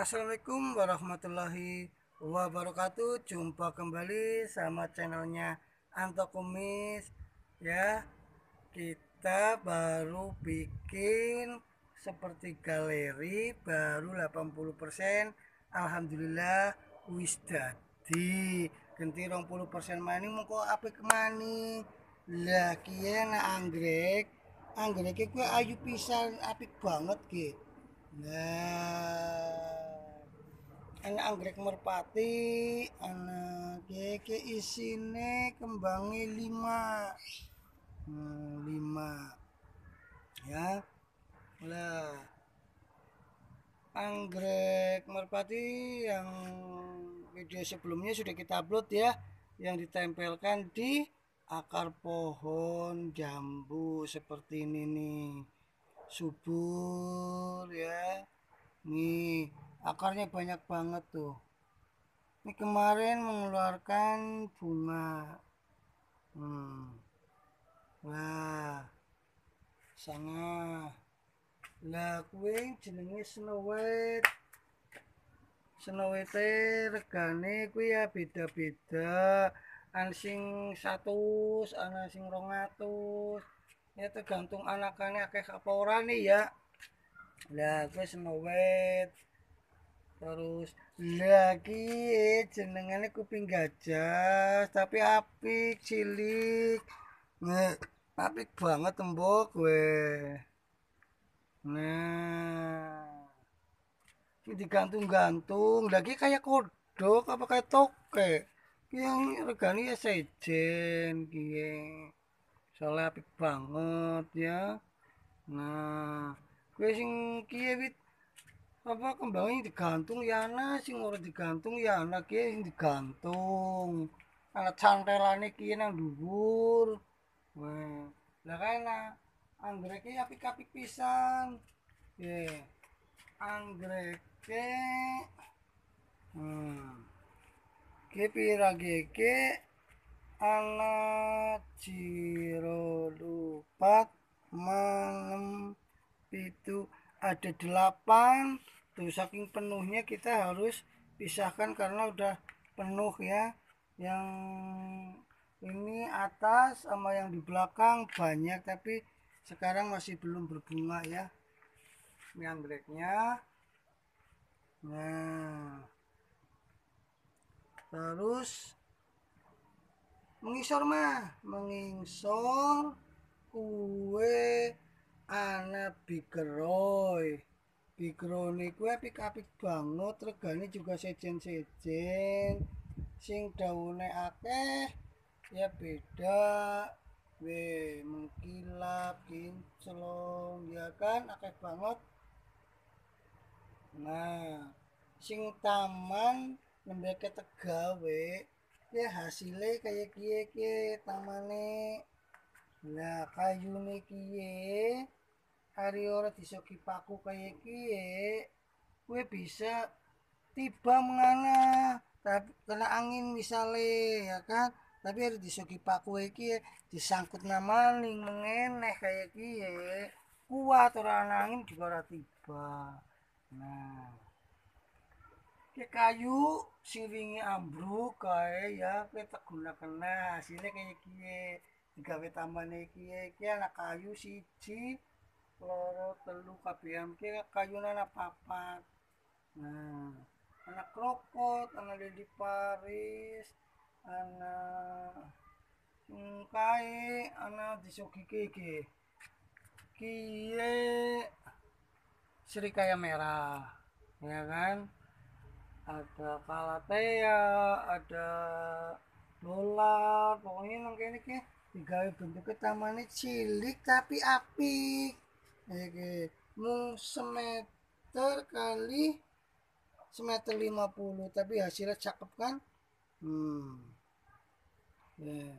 Assalamualaikum warahmatullahi wabarakatuh. Jumpa kembali sama channelnya Anto Kumis Ya. Kita baru bikin Seperti galeri Baru 80% Alhamdulillah Wis Ganti 20% mani Mungko apik mani. Lah na anggrek Anggrek kuwi ayu pisan apik banget gitu Nah, anak anggrek merpati anak keke isine kembangnya lima. Hmm, lima. Ya. Lah anggrek merpati yang video sebelumnya sudah kita upload ya yang ditempelkan di akar pohon jambu seperti ini nih. Subur ya. Nih akarnya banyak banget tuh. Ini kemarin mengeluarkan bunga. Hmm. wah sana. Lah kue jenenge Snow White. Snow White regane kue ya beda-beda. An sing 100 ana sing 200 ya tergantung anakannya kayak apa orang nih ya. Lah gue Snow White terus lagi jenengannya kuping gajah tapi apik cilik. Nge apik banget tembok gue nah ini digantung-gantung. Lagi kayak kodok apa kayak toke yang regani ya sejen kie soalnya apik banget ya. Nah gue sing kie wit apa kembangnya digantung ya ana. Sing ora digantung ya ana. Ki sing digantung. Ana cantelane ki nang dhuwur. Wah lah kena anggrek ki apik-apik pisan. Ye anggrek ke hmm ke pira ke? Ana ciro lupat manem itu ada delapan tuh saking penuhnya kita harus pisahkan karena udah penuh ya. Yang ini atas sama yang di belakang banyak tapi sekarang masih belum berbunga ya. Ini anggreknya. Nah. Terus mengisor mah. Mengisor kue anak bigeroy bigeroy niku apik-apik banget regane juga sejen-sejen. Sing daune akeh ya beda. We mengkilap kinclong ya kan? Akeh banget. Nah sing taman lembeke tegawe ya hasilnya kayak kie kie tamane. Nah kayu kie hari ora disoki paku kayak kie kue bisa tiba mengana tapi kena angin misalnya ya kan? Tapi harus disoki paku iki disangkut nama ning mengeneh kayak kie kuat orang angin juga ora tiba? Nah. Ke kayu siringi ambruk kayak ya kita gunakan hasilnya kayak kie digawe tambane kie kie anak kayu siji loro telu kabeh ki kayune ana papat nah anak krokot anak lidi paris anak singkai anak disuki kiki kie serikaya merah ya kan? Ada kalatea ada lola pokoknya nang kene ki digawe bentuknya tamannya cilik tapi apik Oke, mau semeter kali semeter 50 tapi hasilnya cakep kan? Hmm. Ya.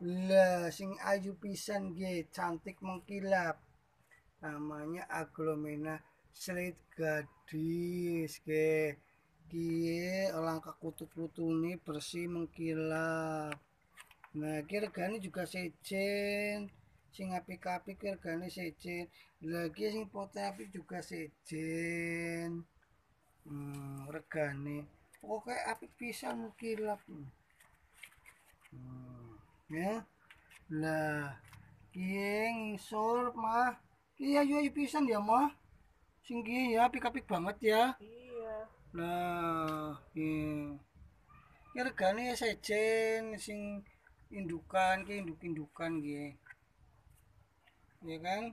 Lah sing ayu pisan ge cantik mengkilap. Namanya aglomena slate gadis ge kie langkah kutu-kutu ini bersih mengkilap. Nah kira gani juga sejen sing apik-apik regane sejen. Lagi sing foto apik juga sejen. Hmm, regane pokoknya apik pisan kilap hmm, ya. Lah kiye ngisor mah. Iya ayu ayu pisan ya mah. Sing ya apik-apik banget ya. Iya. Nah iya ya regane ya sejen sing indukan ki induk-indukan ki ya kan?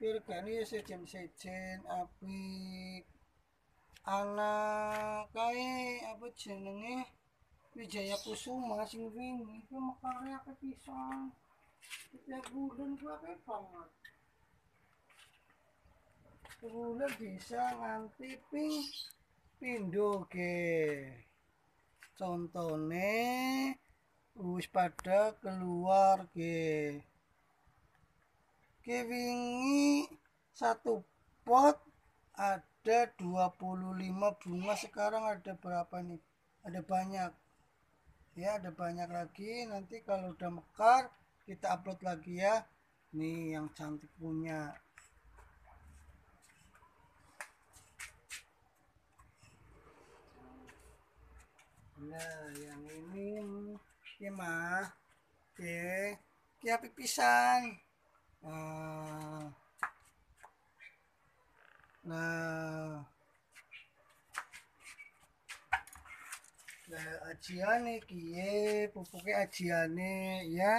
Ki regane ya sejen-sejen apik anak kae apa jenenge? Wijaya Kusuma sing wingi ku mekare akeh pisan. Setiap bulan ku akeh banget. Bulan bisa nganti ping pindho ge. Contone wis pada keluar ge ke wingi satu pot ada 25 bunga. Sekarang ada berapa nih ada banyak. Ya ada banyak lagi. Nanti kalau udah mekar kita upload lagi ya. Nih yang cantik punya. Nah yang ini ya mah oke. Ya pipisan la, la ajiane kiye pupuke ajiane ya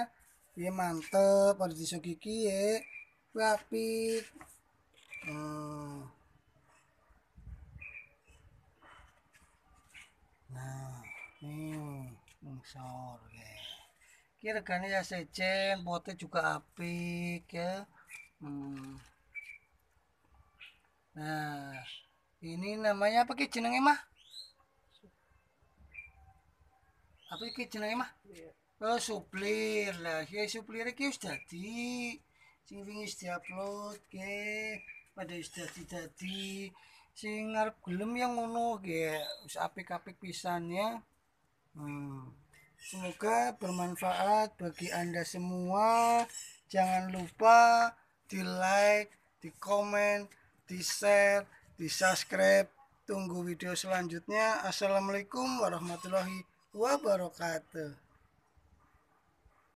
ya mantep pada di sogi kiye tapi hmm. nah ini mengsor Ki regane ya sejen, pote juga apik ya. Hmm. Nah, ini namanya apa ki jenenge mah? apa iki jenenge mah oh suplir lah ya suplir iki wis dadi sing wingi diupload ke pada wis dadi dadi sing ngarep gelem yang ngono ge wis apik-apik pisan ya hmm. Semoga bermanfaat bagi anda semua. Jangan lupa di like di komen di share di subscribe tunggu video selanjutnya. Assalamualaikum warahmatullahi wabarakatuh